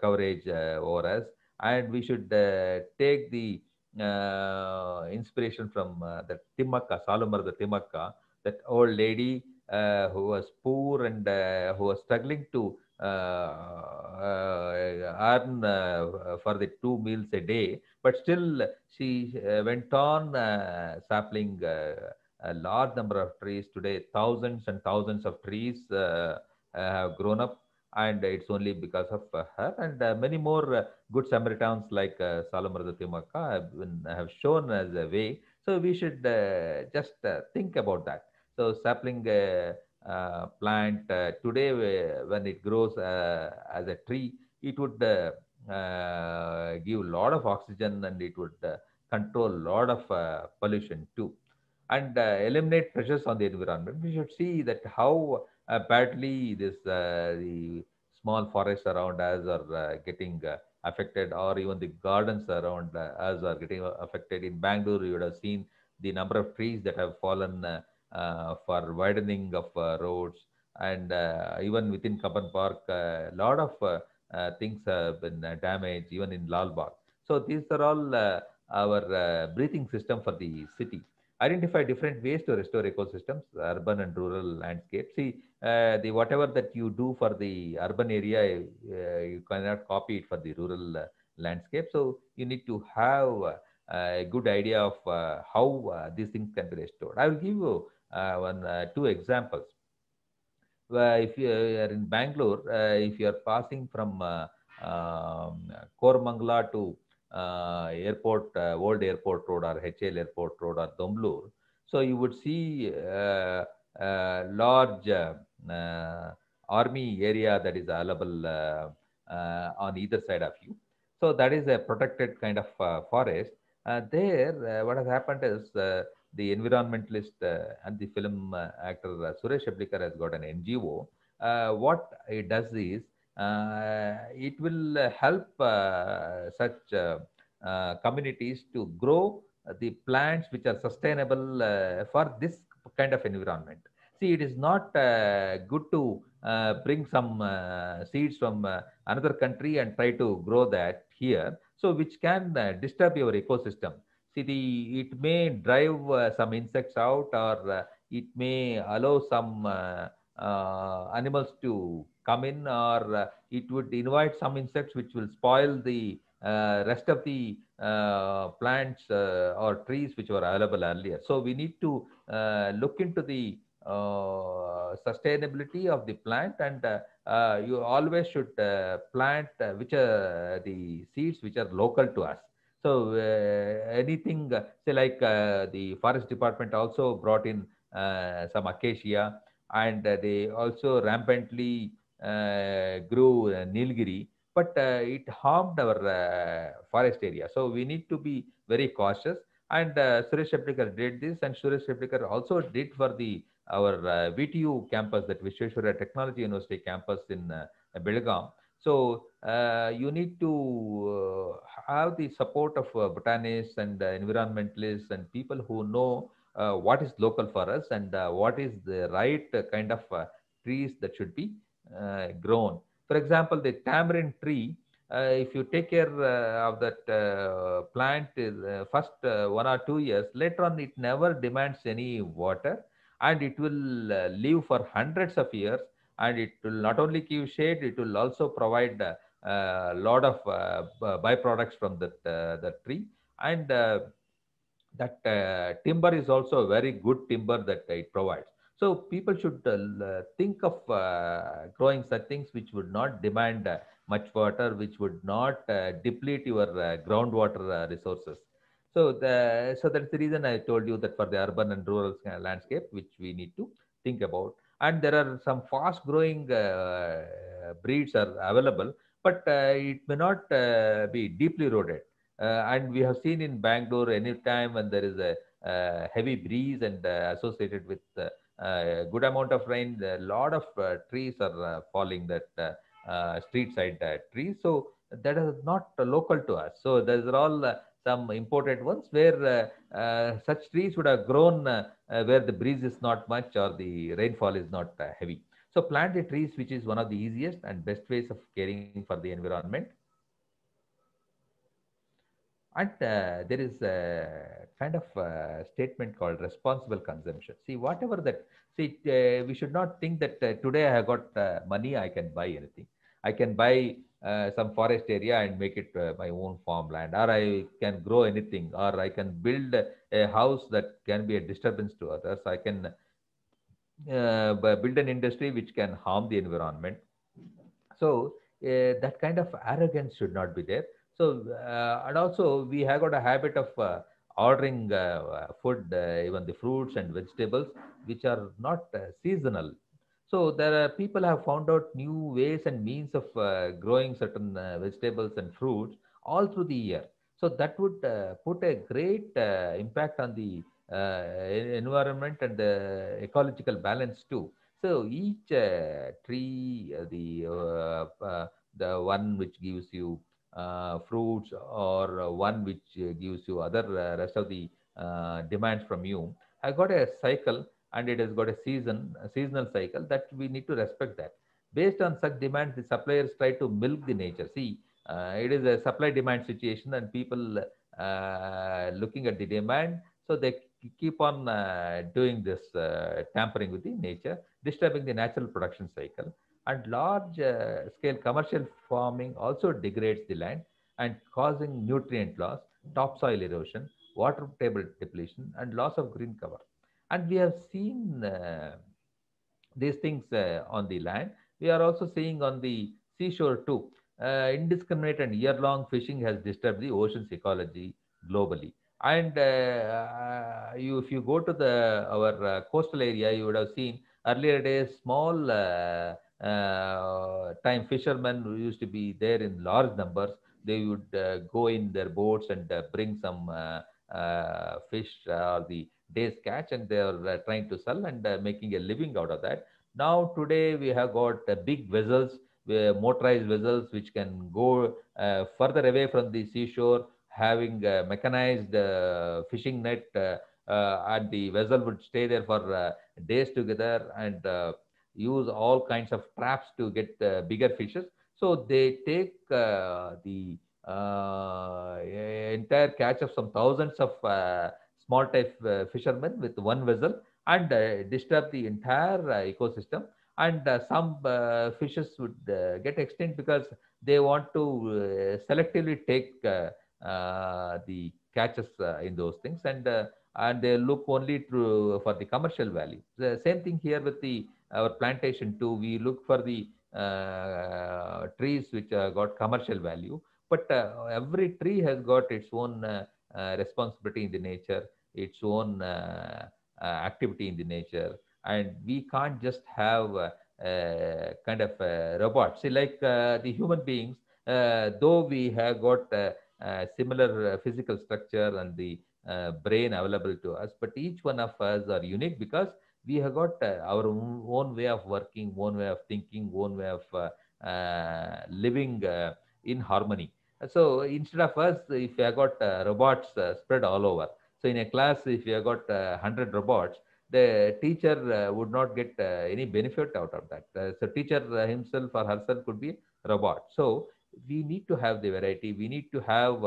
coverage over us. And we should take the uh, inspiration from uh, the Timmakka, Saalumarada Timmakka, that old lady uh, who was poor and who was struggling to uh, earn uh, for the two meals a day, but still she uh, went on sapling a large number of trees. Today, thousands and thousands of trees have grown up and it's only because of uh, her and uh, many more uh, good Samaritans like uh, Saalumarada Timmakka have, have shown as a way. So we should just think about that. So sapling uh, plant uh, today when it grows uh, as a tree it would give a lot of oxygen and it would control a lot of pollution too and eliminate pressures on the environment we should see that how badly this uh, the small forests around us are uh, getting uh, affected or even the gardens around us are getting affected. In bangalore you would have seen the number of trees that have fallen uh, uh, for widening of uh, roads. And uh, even within Cubbon Park, a lot of things have been damaged, even in Lalbagh. So these are all our breathing system for the city identify different ways to restore ecosystems, urban and rural landscape. See, uh, the whatever that you do for the urban area, uh, you cannot copy it for the rural uh, landscape. So you need to have a good idea of how these things can be restored. I will give you uh, one uh, two examples. if you are in Bangalore, uh, if you are passing from um, Koramangala to Uh, airport, uh, old airport road or HAL airport road or Domlur, so you would see a large army area that is available uh, uh, on either side of you. So that is a protected kind of uh, forest. there, what has happened is the environmentalist and the film actor Suresh Heblikar has got an NGO. what it does is Uh, it will help uh, such uh, communities to grow the plants which are sustainable for this kind of environment see, it is not uh, good to uh, bring some uh, seeds from another country and try to grow that here. So, which can disturb your ecosystem. See, the, it may drive some insects out or it may allow some animals to come in or it would invite some insects which will spoil the uh, rest of the uh, plants uh, or trees which were available earlier. So we need to look into the uh, sustainability of the plant and uh, uh, you always should plant which are the seeds which are local to us so anything say like the forest department also brought in some acacia and they also rampantly grew nilgiri but it harmed our forest area so we need to be very cautious and uh, Suresh Heblikar did this, and Suresh Heblikar also did for the our uh, VTU campus, that Visvesvaraya Technology University campus in uh, Belgaum. So uh, you need to uh, have the support of uh, botanists and environmentalists and people who know Uh, what is local for us and uh, what is the right kind of uh, trees that should be grown. For example, the tamarind tree, if you take care of that plant first one or two years, later on it never demands any water and it will uh, live for hundreds of years and it will not only give shade it will also provide a uh, lot of uh, byproducts from that the tree and that timber is also a very good timber that it provides so people should uh, think of uh, growing such things which would not demand uh, much water, which would not deplete your groundwater resources. So the so that's the reason I told you that for the urban and rural landscape, which we need to think about. And there are some fast growing uh, breeds are available, but uh, it may not uh, be deeply rooted. Uh, and we have seen in Bangalore any time when there is a uh, heavy breeze and uh, associated with a good amount of rain, a lot of trees are falling that street side trees. So that is not local to us. So those are all some imported ones where uh, uh, such trees would have grown uh, where the breeze is not much or the rainfall is not heavy. So plant the trees, which is one of the easiest and best ways of caring for the environment. And uh, there is a kind of a statement called responsible consumption. See, whatever that, see, uh, we should not think that uh, today I have got money, I can buy anything. I can buy uh, some forest area and make it uh, my own farmland or i can grow anything or i can build a house that can be a disturbance to others i can uh, build an industry which can harm the environment so uh, that kind of arrogance should not be there so uh, and also we have got a habit of uh, ordering food even the fruits and vegetables which are not seasonal so there are people have found out new ways and means of uh, growing certain uh, vegetables and fruits all through the year. So that would uh, put a great uh, impact on the uh, environment and the ecological balance too. So each uh, tree, the the one which gives you fruits or one which gives you other rest of the demands from you, I got a cycle and it has got a season, a seasonal cycle that we need to respect that. Based on such demands, the suppliers try to milk the nature. See, uh, it is a supply demand situation and people uh, looking at the demand. So they keep on uh, doing this uh, tampering with the nature, disturbing the natural production cycle. And large uh, scale commercial farming also degrades the land and causing nutrient loss, topsoil erosion, water table depletion, and loss of green cover. And we have seen uh, these things uh, on the land. We are also seeing on the seashore too. Uh, indiscriminate and year-long fishing has disturbed the ocean's ecology globally. And uh, you, if you go to the our uh, coastal area, you would have seen earlier days small uh, time fishermen who used to be there in large numbers. they would uh, go in their boats and uh, bring some uh, uh, fish or the day's catch and they are uh, trying to sell and uh, making a living out of that. Now today we have got uh, big vessels, uh, motorized vessels which can go uh, further away from the seashore, having uh, mechanized uh, fishing net, uh, uh, and the vessel would stay there for uh, days together and uh, use all kinds of traps to get uh, bigger fishes. So they take uh, the uh, entire catch of some thousands of uh, small type uh, fishermen with one vessel and uh, disturb the entire ecosystem. And some fishes would get extinct because they want to selectively take the catches in those things and and they look only through for the commercial value. The same thing here with the our plantation too. We look for the uh, trees which uh, got commercial value, but uh, every tree has got its own uh, uh, responsibility in the nature, its own uh, activity in the nature, and we can't just have kind of uh, robots. See, like the human beings, though we have got similar physical structure and the brain available to us, but each one of us are unique because we have got uh, our own, way of working, own way of thinking, own way of uh, uh, living in harmony. So instead of us, if we have got robots spread all over, so in a class, if you have got uh, 100 robots, the teacher uh, would not get uh, any benefit out of that. So teacher himself or herself could be a robot. So we need to have the variety. We need to have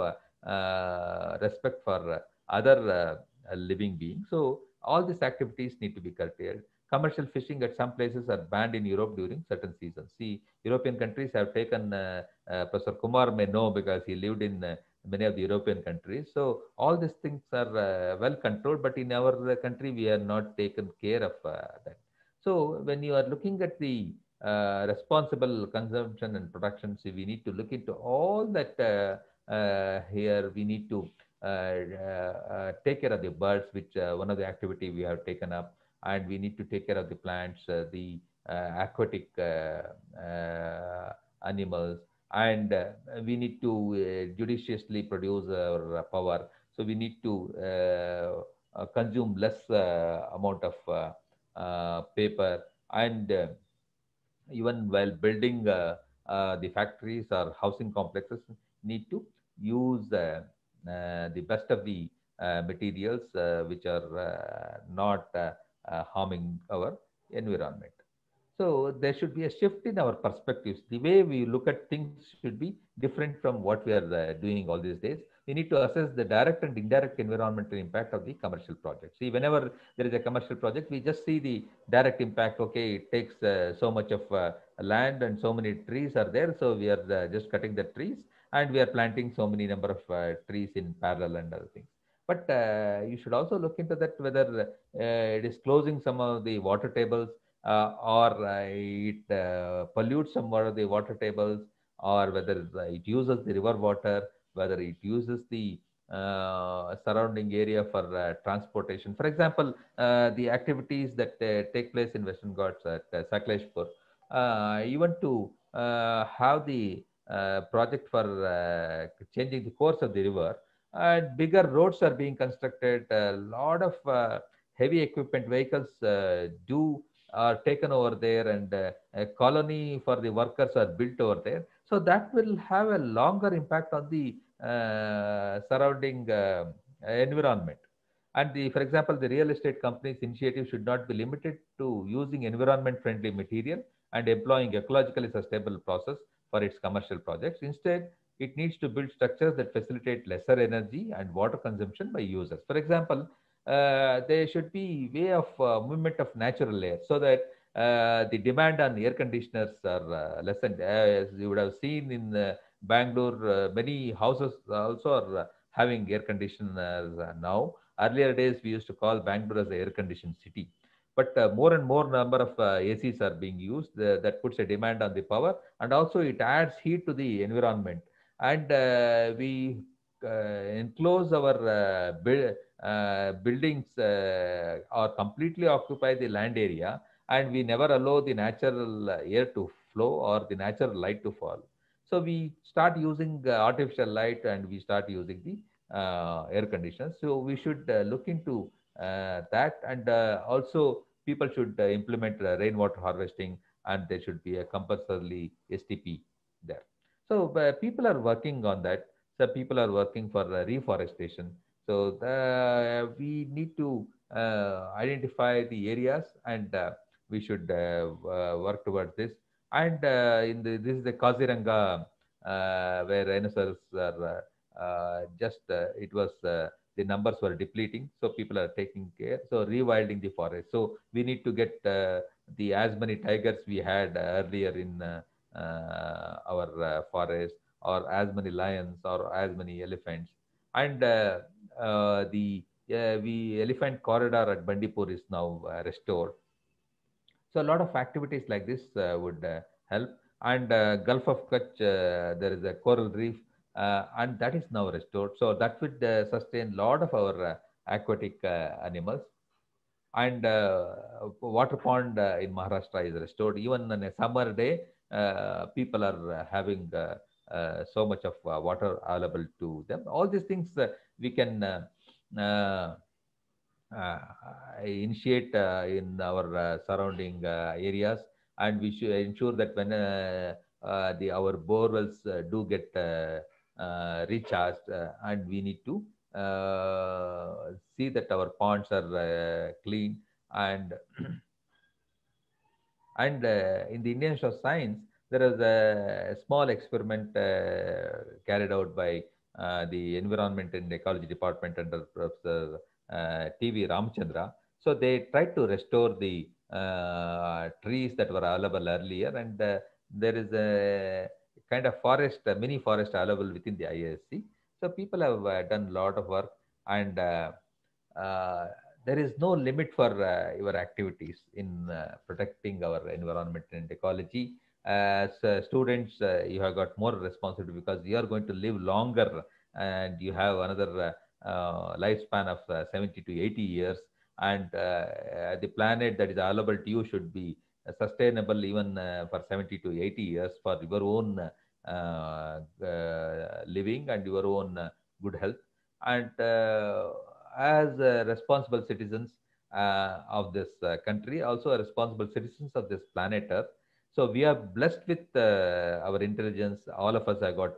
respect for other living beings. So all these activities need to be curtailed. Commercial fishing at some places are banned in Europe during certain seasons. See, European countries have taken, uh, uh, Professor Kumar may know because he lived in uh, many of the European countries. So all these things are uh, well controlled, but in our uh, country, we are not taken care of uh, that. So when you are looking at the uh, responsible consumption and production, see, we need to look into all that uh, uh, here. We need to take care of the birds, which uh, one of the activity we have taken up, and we need to take care of the plants, uh, the uh, aquatic uh, uh, animals, and uh, we need to uh, judiciously produce our uh, power. So we need to uh, uh, consume less uh, amount of uh, uh, paper. And uh, even while building uh, uh, the factories or housing complexes need to use uh, uh, the best of the uh, materials uh, which are uh, not uh, uh, harming our environment. So there should be a shift in our perspectives. The way we look at things should be different from what we are uh, doing all these days. We need to assess the direct and indirect environmental impact of the commercial project. See, whenever there is a commercial project, we just see the direct impact. Okay, it takes uh, so much of uh, land and so many trees are there. So we are uh, just cutting the trees and we are planting so many number of uh, trees in parallel and other things. But uh, you should also look into that whether uh, it is closing some of the water tables uh, or uh, it uh, pollutes some of the water tables or whether it uses the river water, whether it uses the surrounding area for transportation. For example, the activities that take place in Western Ghats at uh, Sakleshpur, even to have the project for uh, changing the course of the river, and bigger roads are being constructed. A lot of uh, heavy equipment vehicles uh, do are taken over there, and uh, a colony for the workers are built over there. So that will have a longer impact on the uh, surrounding uh, environment. And the, for example, the real estate companies' initiative should not be limited to using environment-friendly material and employing ecologically sustainable process for its commercial projects. Instead, it needs to build structures that facilitate lesser energy and water consumption by users. For example, uh, there should be way of uh, movement of natural air so that uh, the demand on air conditioners are uh, lessened. As you would have seen in uh, Bangalore, uh, many houses also are having air conditioners now. Earlier days, we used to call Bangalore as the air conditioned city. But uh, more and more number of uh, ACs are being used. Uh, that puts a demand on the power, and also it adds heat to the environment. And uh, we uh, enclose our uh, build, uh, buildings uh, or completely occupy the land area, and we never allow the natural air to flow or the natural light to fall. So we start using artificial light and we start using the air conditioners. So we should look into Uh, that and uh, also people should uh, implement rainwater harvesting and there should be a compulsorily STP there. So uh, people are working on that. So people are working for uh, reforestation. So the, we need to uh, identify the areas and we should work towards this. And in the, this is the Kaziranga where rhinoceros are just, it was the numbers were depleting so people are taking care so rewilding the forest. So we need to get uh, the as many tigers we had earlier in uh, uh, our uh, forest or as many lions or as many elephants. And uh, the we elephant corridor at bandipur is now restored. So a lot of activities like this would help. And gulf of kutch there is a coral reef uh, Uh, and that is now restored. So that would uh, sustain a lot of our uh, aquatic uh, animals. And uh, water pond in Maharashtra is restored. Even on a summer day, people are having so much of water available to them. All these things we can uh, initiate uh, in our uh, surrounding areas and we should ensure that when the our borewells do get uh, recharged uh, and we need to uh, see that our ponds are clean and [clears throat] and in the Indian of Science there is a small experiment carried out by the Environment and Ecology Department under Professor T.V. Ramachandra. So they tried to restore the uh, trees that were available earlier and uh, there is a kind of forest, mini forest available within the IISc. So people have uh, done a lot of work and uh, uh, there is no limit for your activities in protecting our environment and ecology. As students, you have got more responsibility because you are going to live longer and you have another lifespan of 70 to 80 years and uh, the planet that is available to you should be sustainable even uh, for 70 to 80 years for your own uh, uh, living and your own uh, good health. And as responsible citizens of this country, also responsible citizens of this planet Earth, so we are blessed with our intelligence. All of us have got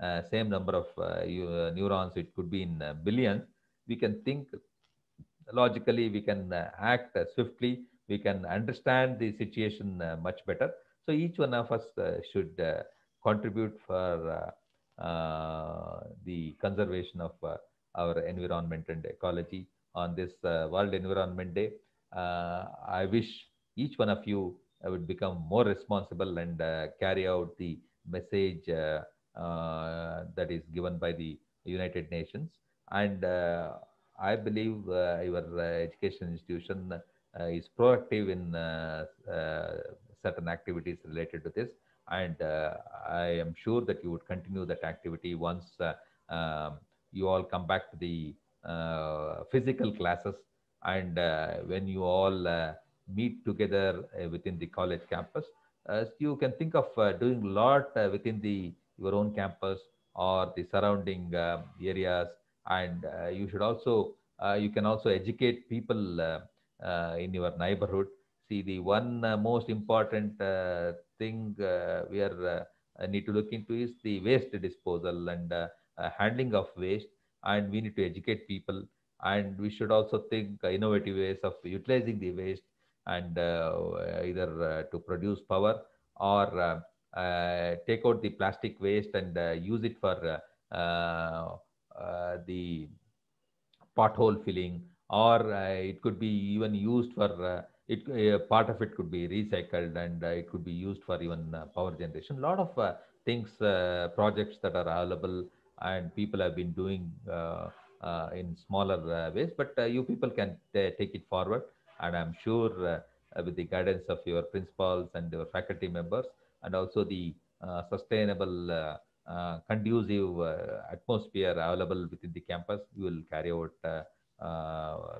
uh, same number of uh, neurons, it could be in uh, billions. We can think logically, we can act swiftly, we can understand the situation uh, much better. So each one of us uh, should uh, contribute for uh, the conservation of uh, our environment and ecology on this uh, World Environment Day. I wish each one of you would become more responsible and carry out the message that is given by the United Nations. And I believe your education institution Uh, is proactive in uh, uh, certain activities related to this and uh, I am sure that you would continue that activity once uh, um, you all come back to the uh, physical classes and when you all meet together within the college campus. you can think of doing a lot within the your own campus or the surrounding areas and you should also you can also educate people in your neighborhood. See the one uh, most important uh, thing uh, we are need to look into is the waste disposal and handling of waste. And we need to educate people. And we should also think innovative ways of utilizing the waste and either to produce power or uh, take out the plastic waste and uh, use it for uh, the pothole filling or it could be even used for it uh, part of it could be recycled and uh, it could be used for even uh, power generation. A lot of uh, things, uh, projects that are available and people have been doing uh, in smaller ways, but you people can take it forward. And I'm sure with the guidance of your principals and your faculty members and also the sustainable conducive atmosphere available within the campus, you will carry out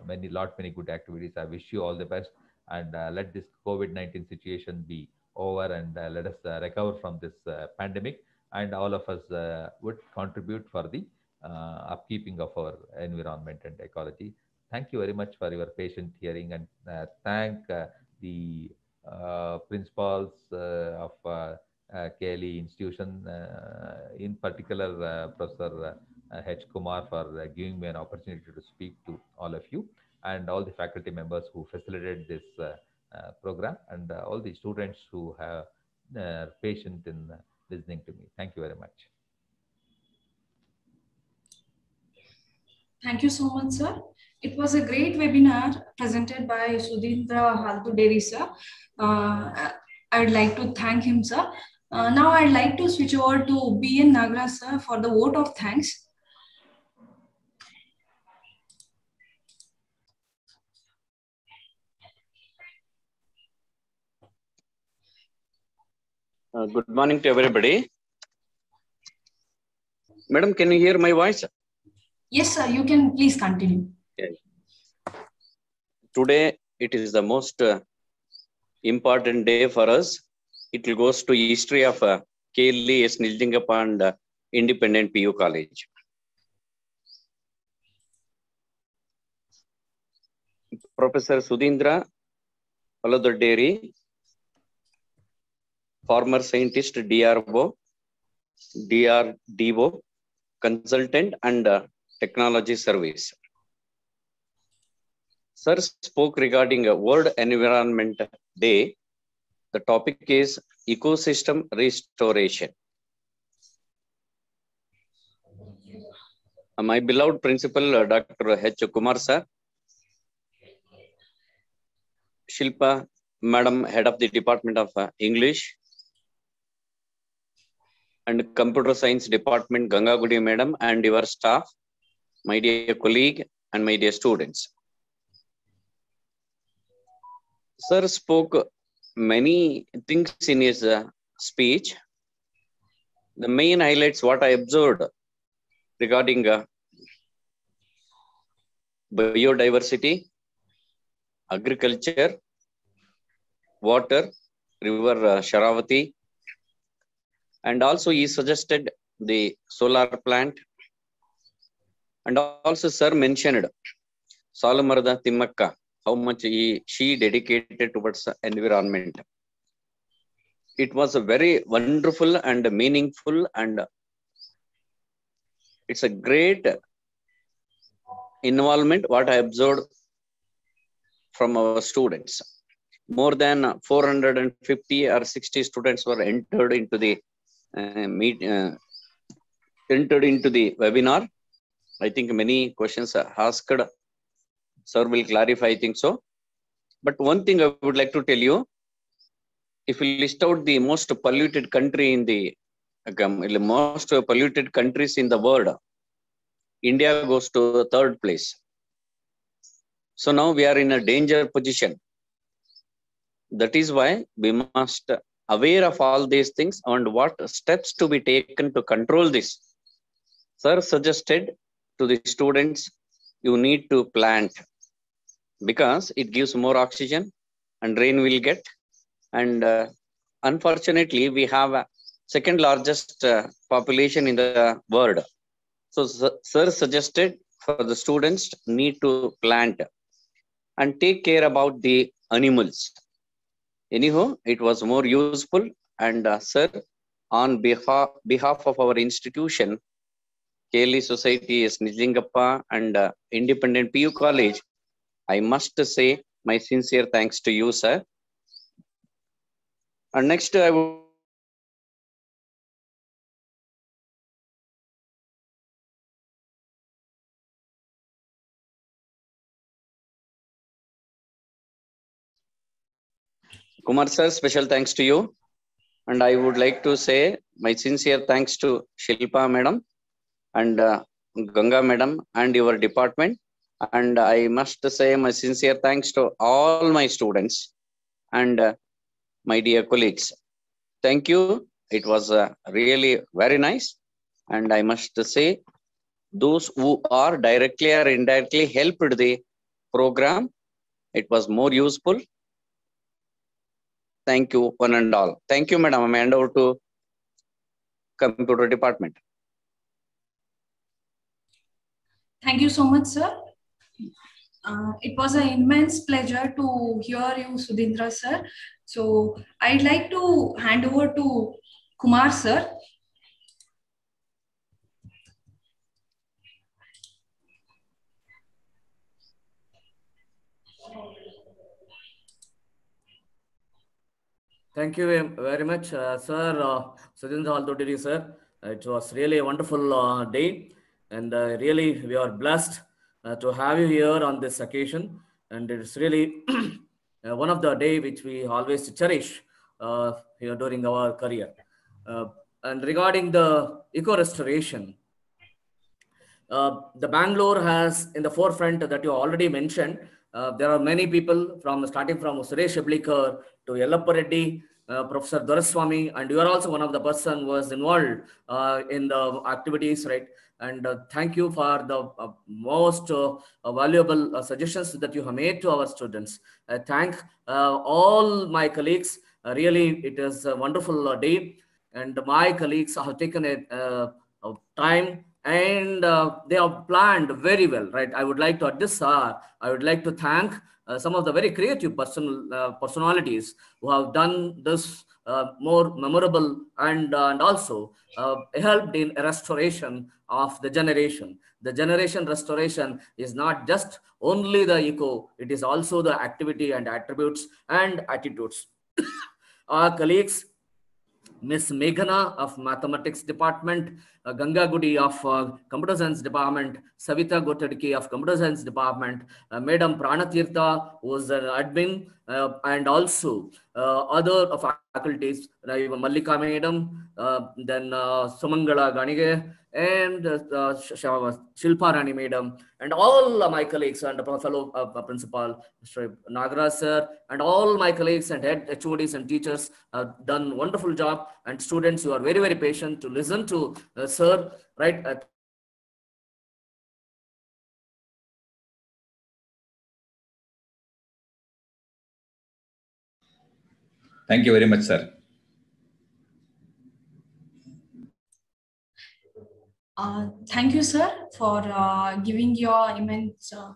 many, lot many good activities. I wish you all the best and uh, let this COVID-19 situation be over and uh, let us uh, recover from this pandemic. and all of us uh, would contribute for the uh, upkeeping of our environment and ecology. Thank you very much for your patient hearing and uh, thank uh, the uh, principals uh, of uh, uh, KLE institution, uh, in particular uh, Professor uh, H. Kumar for uh, giving me an opportunity to speak to all of you and all the faculty members who facilitated this uh, uh, program and uh, all the students who have uh, patient in uh, listening to me. Thank you very much. Thank you so much, sir. It was a great webinar presented by Sudhindra Haldodderi, sir. Uh, I'd like to thank him, sir. Uh, now I'd like to switch over to B.N. Nagra, sir, for the vote of thanks. Uh, good morning to everybody. Madam, can you hear my voice? Yes, sir, you can please continue. Today, it is the most uh, important day for us. It will goes to history of uh, KLE S. Nijalingappa and uh, Independent PU College. Professor Sudhindra Haldodderi, former scientist DRO, DRDO, consultant and uh, technology service. Sir spoke regarding a World Environment Day. The topic is ecosystem restoration. Uh, My beloved principal, uh, Dr. H. Kumar sir, Shilpa, Madam, Head of the Department of uh, English, and Computer Science Department, Ganga Gudi Madam, and your staff, my dear colleague, and my dear students. Sir spoke many things in his uh, speech. The main highlights, what I observed regarding uh, biodiversity, agriculture, water, river uh, Sharavati, and also he suggested the solar plant. And also, sir mentioned Saalumarada Timmakka, how much he, she dedicated towards environment. It was a very wonderful and meaningful, and it's a great involvement what I observed from our students. More than 450 or 60 students were entered into the meet, uh, entered into the webinar. I think many questions are asked. Sir will clarify, I think so. But one thing I would like to tell you, if you list out the most polluted country in the most polluted countries in the world, India goes to third place. So now we are in a danger position. That is why we must aware of all these things and what steps to be taken to control this. Sir suggested to the students, you need to plant because it gives more oxygen and rain will get. And uh, unfortunately, we have a second largest uh, population in the world. So, sir suggested for the students need to plant and take care about the animals. Anyhow, it was more useful. And uh, sir, on behalf, behalf of our institution, KLE Society is Nijalingappa and uh, Independent PU College, I must say my sincere thanks to you, sir. And next, I would Kumar sir, special thanks to you. And I would like to say my sincere thanks to Shilpa madam and uh, Ganga madam and your department. And I must say my sincere thanks to all my students and uh, my dear colleagues. Thank you. It was uh, really very nice. And I must say, those who are directly or indirectly helped the program, it was more useful Thank you, one and all. Thank you, madam. I'm hand over to computer department. Thank you so much, sir. Uh, it was an immense pleasure to hear you, Sudhindra, sir. So I'd like to hand over to Kumar, sir. Thank you very much, uh, sir. Uh, Haldodderi, sir. It was really a wonderful uh, day, and uh, really we are blessed uh, to have you here on this occasion. And it's really [clears throat] uh, one of the day which we always cherish uh, here during our career. Uh, and regarding the eco restoration, uh, the Bangalore has in the forefront that you already mentioned. Uh, there are many people from starting from Suresh Heblikar to Yellappa Reddy, uh, Professor Doraswamy, and you are also one of the person who was involved uh, in the activities, right? And uh, thank you for the uh, most uh, valuable suggestions that you have made to our students. Thank all my colleagues. Really, it is a wonderful day, and my colleagues have taken a, a time and uh, they have planned very well, right? I would like to at this hour, I would like to thank uh, some of the very creative person, uh, personalities who have done this uh, more memorable and, uh, and also uh, helped in restoration of the generation. The generation restoration is not just only the eco, it is also the activity and attributes and attitudes. [coughs] Our colleagues Miss Meghana of Mathematics Department, uh, Ganga Gudi of uh, Computer Science Department, Savita Gotadki of Computer Science Department, uh, Madam Pranatirtha, who was an admin, uh, and also uh, other faculties, Mallika Madam, uh, then uh, Sumangala Ganige, and uh, Sh- Shilpa Rani Madam, and all my colleagues and fellow uh, principal, Mr. Nagaraj sir, and all my colleagues and head HODs and teachers have done wonderful job and students who are very, very patient to listen to uh, sir, right? Uh, Thank you very much, sir. Uh, thank you, sir, for uh, giving your immense, uh,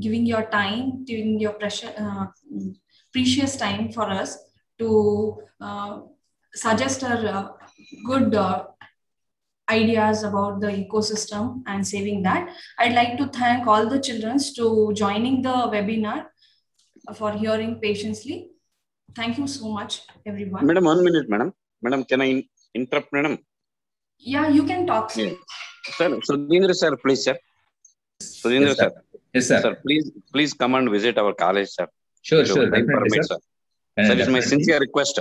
giving your time, giving your precious, uh, precious time for us to uh, suggest our uh, good uh, ideas about the ecosystem and saving that. I'd like to thank all the children to joining the webinar for hearing patiently. Thank you so much, everyone. Madam, one minute, madam. Madam, can I interrupt, madam? Yeah, you can talk. Yeah. Sir, Sudhindra sir, please, sir. Sudhindra Yes, sir, sir. Yes, sir. sir, please, please come and visit our college, sir. Sure, To sure. permit, sir. sir. Sir, it's my sincere request.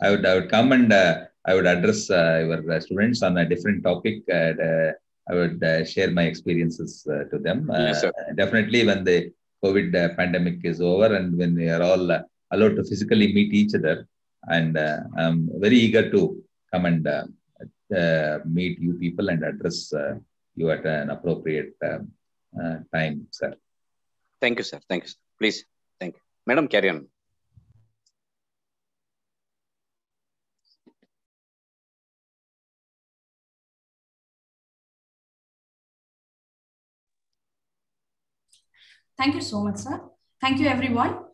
I would, I would come and uh, I would address uh, your uh, students on a different topic. And, uh, I would uh, share my experiences uh, to them. Uh, Yes, sir. Definitely, when the COVID uh, pandemic is over and when we are all uh, allowed to physically meet each other, and uh, I'm very eager to come and meet you people and address uh, you at an appropriate um, uh, time, sir. Thank you, sir. Thank you, sir. Please, thank you. Madam, carry on. Thank you so much, sir. Thank you, everyone.